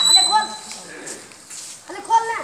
अरे खोल। अरे खोल ना।